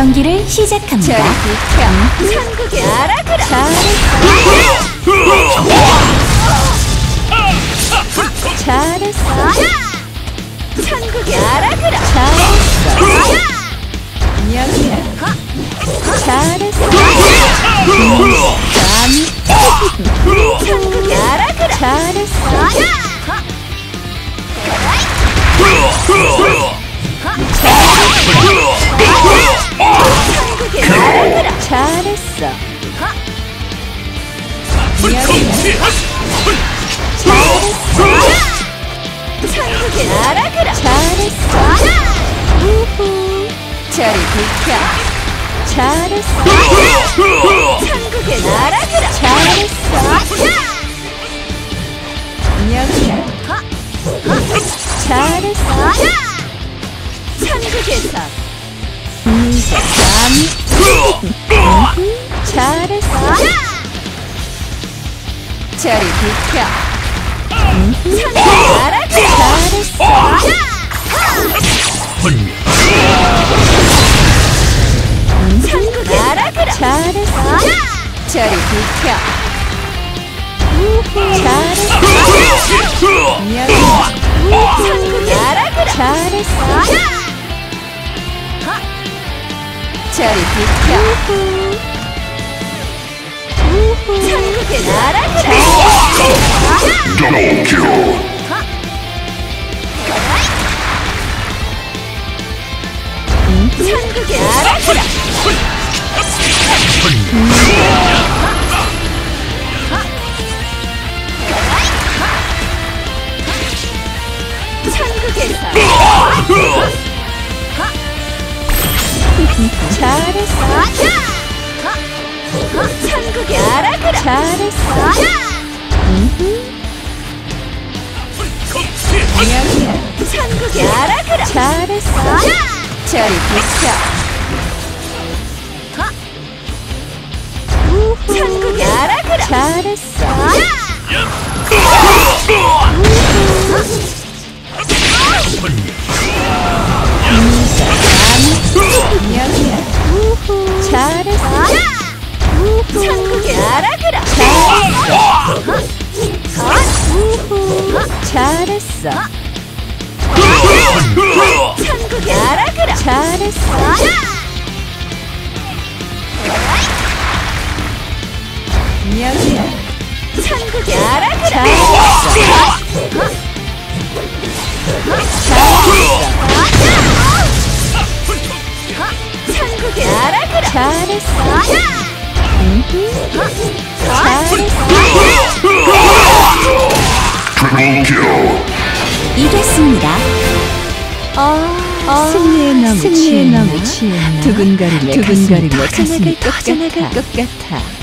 경기를 시작합니다. 상국에 알아그라 잘했어 상국에 알아그라 잘했어 여기야 잘했어 감히 상국에 알아그라 잘했어 잘했어 천국에 날아가라 잘했어 우후 저리 비켜 잘했어 천국에 날아가라 잘했어 여기야 잘했어 천국에서 네가 감히 잘했어. 저리 비켜. 알아가 잘했어. 알아가라 잘했어 저리 비켜. 잘했어 상국 알아가라 잘했어. 저리 비켜 날아가라 Double kill. 상국에 알아가라 상국에서. 잘했어 상국에 알아가라. 잘했어. 여기야! 상국에 알아가라. 잘했어. 저리 비켜. 상국에 알아가라. 잘했어 상국에 알아가라. 잘했어. 잘했어 상국에 알아가라. 잘했어. 여기야 상국에 알아가라 잘했어 잘했어. Triple kill. 이겼습니다. 아, 승리의 너무 승리의? 너무 취했나? 두근거리며 두근거리며 가슴이 터져나갈 것 같아.